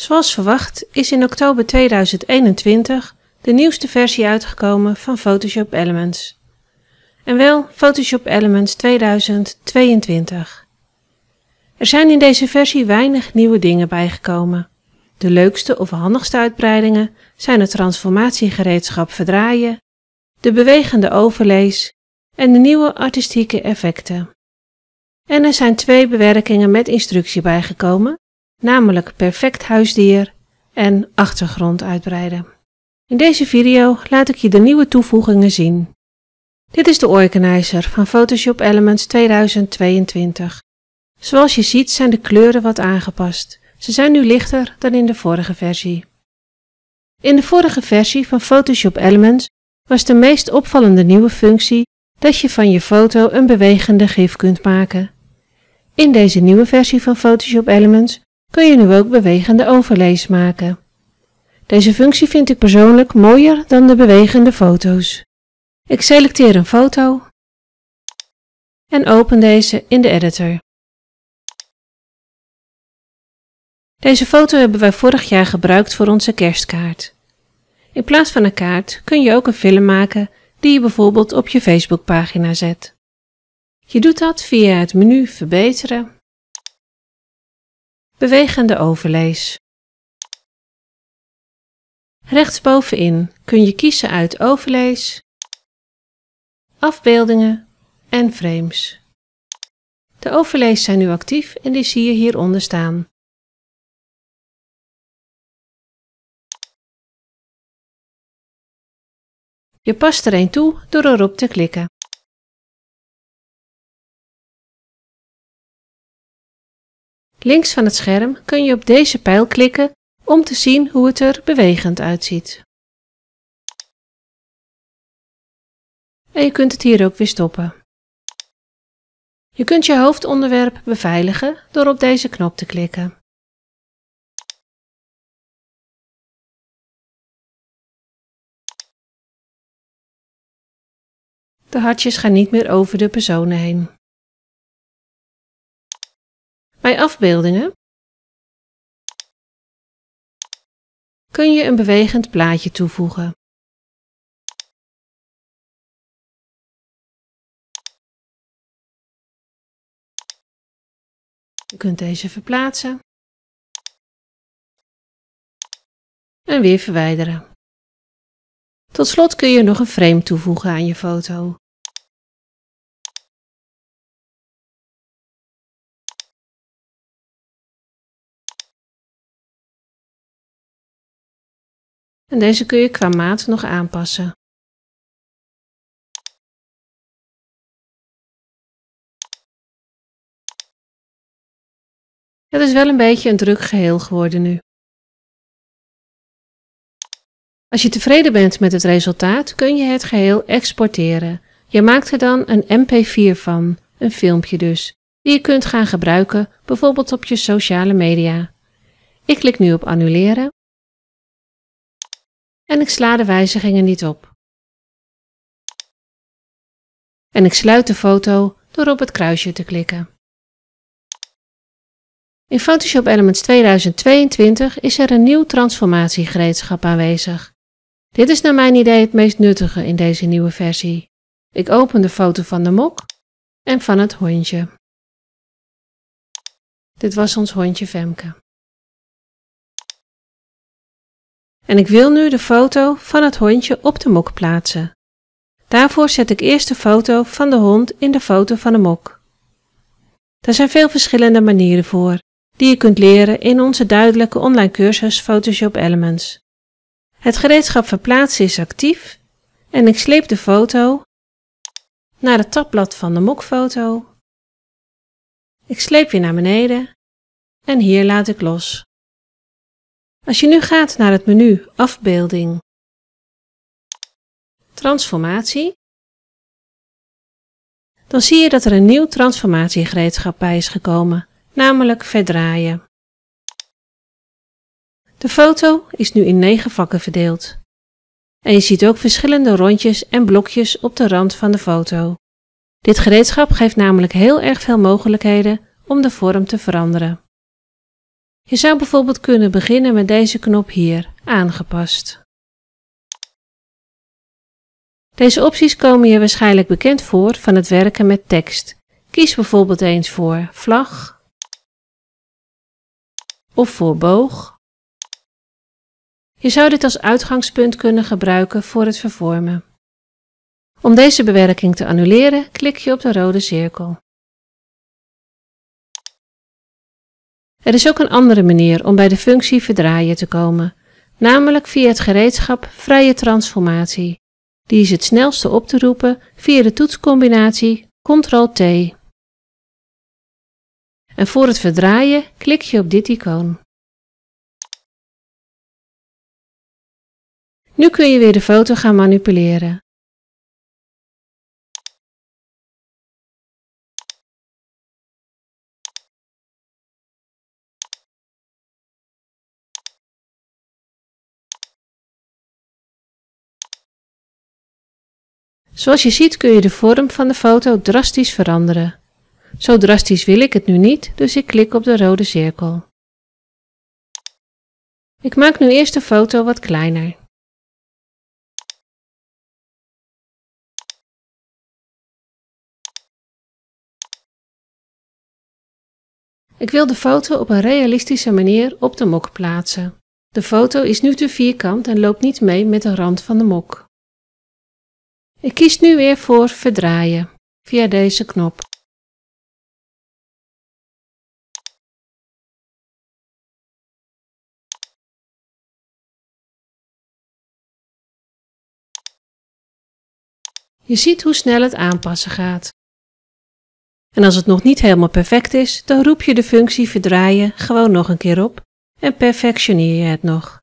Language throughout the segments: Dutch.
Zoals verwacht is in oktober 2021 de nieuwste versie uitgekomen van Photoshop Elements. En wel Photoshop Elements 2022. Er zijn in deze versie weinig nieuwe dingen bijgekomen. De leukste of handigste uitbreidingen zijn het transformatiegereedschap verdraaien, de bewegende overlays en de nieuwe artistieke effecten. En er zijn twee bewerkingen met instructie bijgekomen, namelijk perfect huisdier en achtergrond uitbreiden. In deze video laat ik je de nieuwe toevoegingen zien. Dit is de organizer van Photoshop Elements 2022. Zoals je ziet zijn de kleuren wat aangepast. Ze zijn nu lichter dan in de vorige versie. In de vorige versie van Photoshop Elements was de meest opvallende nieuwe functie dat je van je foto een bewegende gif kunt maken. In deze nieuwe versie van Photoshop Elements kun je nu ook bewegende overlays maken. Deze functie vind ik persoonlijk mooier dan de bewegende foto's. Ik selecteer een foto en open deze in de editor. Deze foto hebben wij vorig jaar gebruikt voor onze kerstkaart. In plaats van een kaart kun je ook een film maken die je bijvoorbeeld op je Facebookpagina zet. Je doet dat via het menu Verbeteren, Bewegende overlays. Rechtsbovenin kun je kiezen uit overlays, afbeeldingen en frames. De overlays zijn nu actief en die zie je hieronder staan. Je past er een toe door erop te klikken. Links van het scherm kun je op deze pijl klikken om te zien hoe het er bewegend uitziet. En je kunt het hier ook weer stoppen. Je kunt je hoofdonderwerp beveiligen door op deze knop te klikken. De hartjes gaan niet meer over de personen heen. Bij afbeeldingen kun je een bewegend plaatje toevoegen. Je kunt deze verplaatsen en weer verwijderen. Tot slot kun je nog een frame toevoegen aan je foto. En deze kun je qua maat nog aanpassen. Het is wel een beetje een druk geheel geworden nu. Als je tevreden bent met het resultaat, kun je het geheel exporteren. Je maakt er dan een mp4 van, een filmpje dus, die je kunt gaan gebruiken, bijvoorbeeld op je sociale media. Ik klik nu op annuleren en ik sla de wijzigingen niet op. En ik sluit de foto door op het kruisje te klikken. In Photoshop Elements 2022 is er een nieuw transformatiegereedschap aanwezig. Dit is naar mijn idee het meest nuttige in deze nieuwe versie. Ik open de foto van de mok en van het hondje. Dit was ons hondje Femke. En ik wil nu de foto van het hondje op de mok plaatsen. Daarvoor zet ik eerst de foto van de hond in de foto van de mok. Er zijn veel verschillende manieren voor, die je kunt leren in onze duidelijke online cursus Photoshop Elements. Het gereedschap verplaatsen is actief en ik sleep de foto naar het tabblad van de mokfoto. Ik sleep weer naar beneden en hier laat ik los. Als je nu gaat naar het menu Afbeelding, Transformatie, dan zie je dat er een nieuw transformatiegereedschap bij is gekomen, namelijk Verdraaien. De foto is nu in negen vakken verdeeld. En je ziet ook verschillende rondjes en blokjes op de rand van de foto. Dit gereedschap geeft namelijk heel erg veel mogelijkheden om de vorm te veranderen. Je zou bijvoorbeeld kunnen beginnen met deze knop hier, aangepast. Deze opties komen je waarschijnlijk bekend voor van het werken met tekst. Kies bijvoorbeeld eens voor vlag of voor boog. Je zou dit als uitgangspunt kunnen gebruiken voor het vervormen. Om deze bewerking te annuleren, klik je op de rode cirkel. Er is ook een andere manier om bij de functie verdraaien te komen, namelijk via het gereedschap Vrije Transformatie. Die is het snelste op te roepen via de toetscombinatie Ctrl-T. En voor het verdraaien klik je op dit icoon. Nu kun je weer de foto gaan manipuleren. Zoals je ziet kun je de vorm van de foto drastisch veranderen. Zo drastisch wil ik het nu niet, dus ik klik op de rode cirkel. Ik maak nu eerst de foto wat kleiner. Ik wil de foto op een realistische manier op de mok plaatsen. De foto is nu te vierkant en loopt niet mee met de rand van de mok. Ik kies nu weer voor verdraaien via deze knop. Je ziet hoe snel het aanpassen gaat. En als het nog niet helemaal perfect is, dan roep je de functie verdraaien gewoon nog een keer op en perfectioneer je het nog.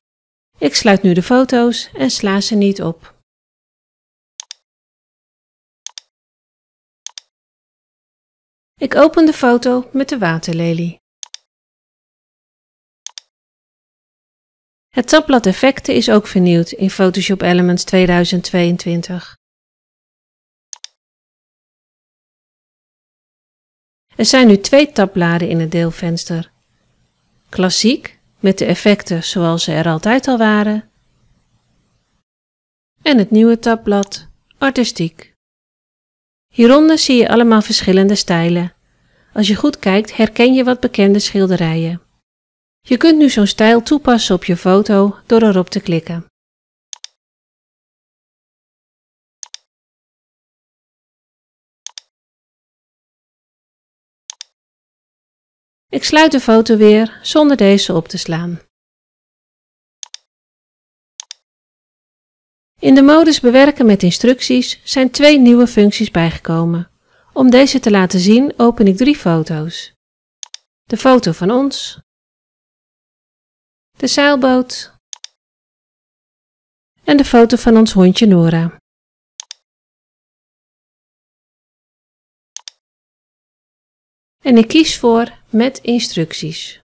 Ik sluit nu de foto's en sla ze niet op. Ik open de foto met de waterlelie. Het tabblad effecten is ook vernieuwd in Photoshop Elements 2022. Er zijn nu twee tabbladen in het deelvenster. Klassiek, met de effecten zoals ze er altijd al waren. En het nieuwe tabblad, Artistiek. Hieronder zie je allemaal verschillende stijlen. Als je goed kijkt herken je wat bekende schilderijen. Je kunt nu zo'n stijl toepassen op je foto door erop te klikken. Ik sluit de foto weer zonder deze op te slaan. In de modus bewerken met instructies zijn twee nieuwe functies bijgekomen. Om deze te laten zien open ik drie foto's. De foto van ons, de zeilboot en de foto van ons hondje Nora. En ik kies voor met instructies.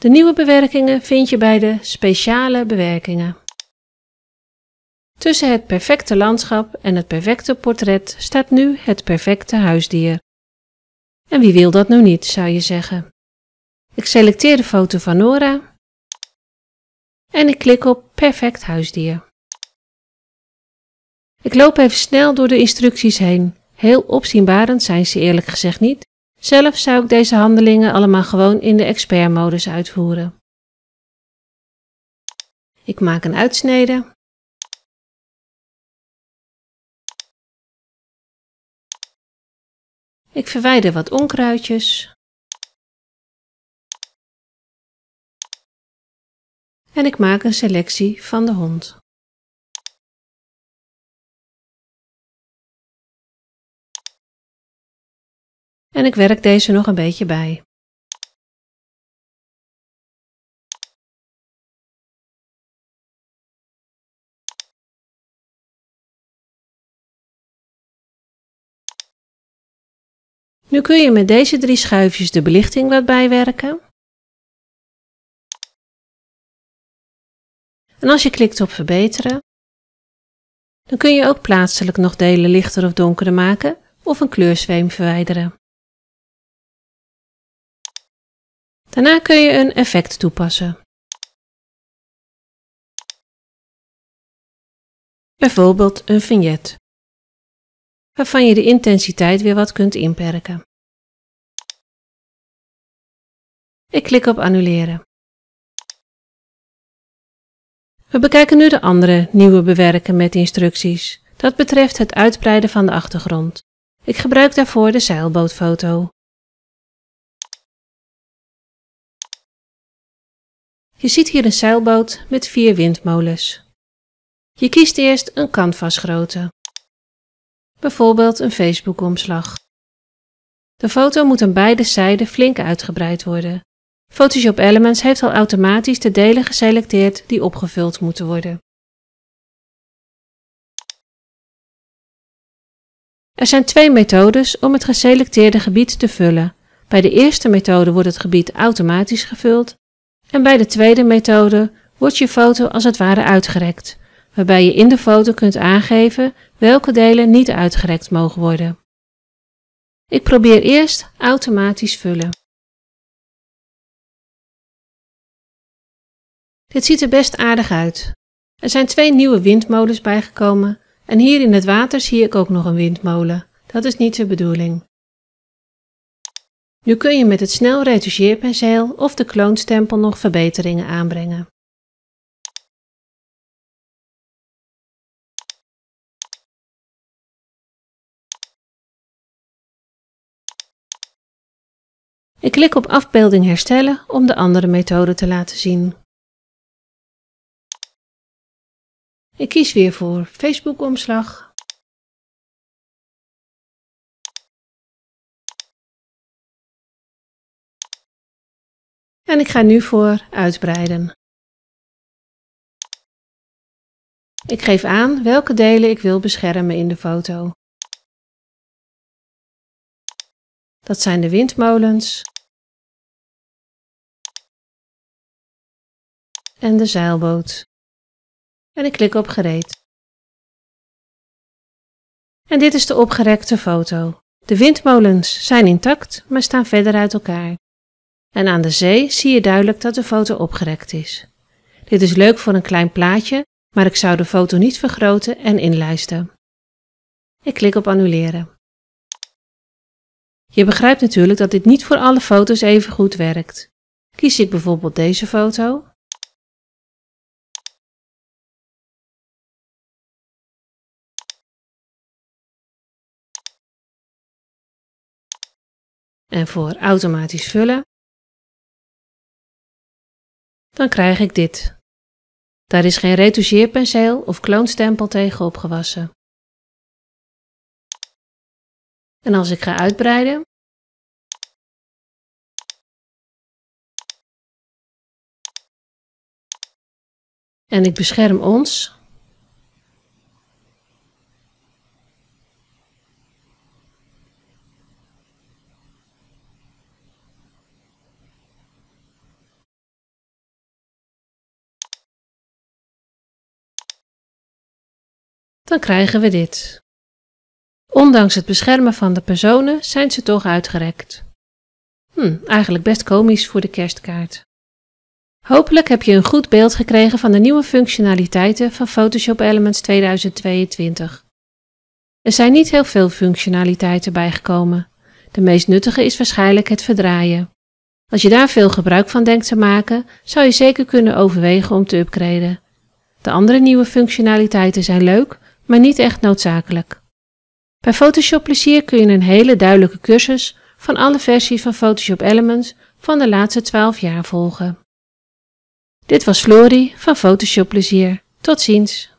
De nieuwe bewerkingen vind je bij de speciale bewerkingen. Tussen het perfecte landschap en het perfecte portret staat nu het perfecte huisdier. En wie wil dat nou niet, zou je zeggen. Ik selecteer de foto van Nora en ik klik op Perfect huisdier. Ik loop even snel door de instructies heen. Heel opzienbarend zijn ze eerlijk gezegd niet, zelf zou ik deze handelingen allemaal gewoon in de expertmodus uitvoeren. Ik maak een uitsnede. Ik verwijder wat onkruidjes. En ik maak een selectie van de hond. En ik werk deze nog een beetje bij. Nu kun je met deze drie schuifjes de belichting wat bijwerken. En als je klikt op verbeteren, dan kun je ook plaatselijk nog delen lichter of donkerder maken of een kleurzweem verwijderen. Daarna kun je een effect toepassen. Bijvoorbeeld een vignet, waarvan je de intensiteit weer wat kunt inperken. Ik klik op annuleren. We bekijken nu de andere nieuwe bewerken met instructies. Dat betreft het uitbreiden van de achtergrond. Ik gebruik daarvoor de zeilbootfoto. Je ziet hier een zeilboot met vier windmolens. Je kiest eerst een canvasgrootte. Bijvoorbeeld een Facebook-omslag. De foto moet aan beide zijden flink uitgebreid worden. Photoshop Elements heeft al automatisch de delen geselecteerd die opgevuld moeten worden. Er zijn twee methodes om het geselecteerde gebied te vullen. Bij de eerste methode wordt het gebied automatisch gevuld en bij de tweede methode wordt je foto als het ware uitgerekt, waarbij je in de foto kunt aangeven welke delen niet uitgerekt mogen worden. Ik probeer eerst automatisch vullen. Dit ziet er best aardig uit. Er zijn twee nieuwe windmolens bijgekomen en hier in het water zie ik ook nog een windmolen. Dat is niet de bedoeling. Nu kun je met het snel retoucheerpenseel of de kloonstempel nog verbeteringen aanbrengen. Ik klik op afbeelding herstellen om de andere methode te laten zien. Ik kies weer voor Facebook-omslag. En ik ga nu voor uitbreiden. Ik geef aan welke delen ik wil beschermen in de foto. Dat zijn de windmolens en de zeilboot en ik klik op gereed. En dit is de opgerekte foto. De windmolens zijn intact, maar staan verder uit elkaar. En aan de zee zie je duidelijk dat de foto opgerekt is. Dit is leuk voor een klein plaatje, maar ik zou de foto niet vergroten en inlijsten. Ik klik op annuleren. Je begrijpt natuurlijk dat dit niet voor alle foto's even goed werkt. Kies ik bijvoorbeeld deze foto, en voor automatisch vullen, dan krijg ik dit. Daar is geen retoucheerpenseel of kloonstempel tegen opgewassen. En als ik ga uitbreiden, en ik bescherm ons, dan krijgen we dit. Ondanks het beschermen van de personen zijn ze toch uitgerekt. Hm, eigenlijk best komisch voor de kerstkaart. Hopelijk heb je een goed beeld gekregen van de nieuwe functionaliteiten van Photoshop Elements 2022. Er zijn niet heel veel functionaliteiten bijgekomen. De meest nuttige is waarschijnlijk het verdraaien. Als je daar veel gebruik van denkt te maken, zou je zeker kunnen overwegen om te upgraden. De andere nieuwe functionaliteiten zijn leuk, maar niet echt noodzakelijk. Bij Photoshop Plezier kun je een hele duidelijke cursus van alle versies van Photoshop Elements van de laatste 12 jaar volgen. Dit was Florie van Photoshop Plezier. Tot ziens!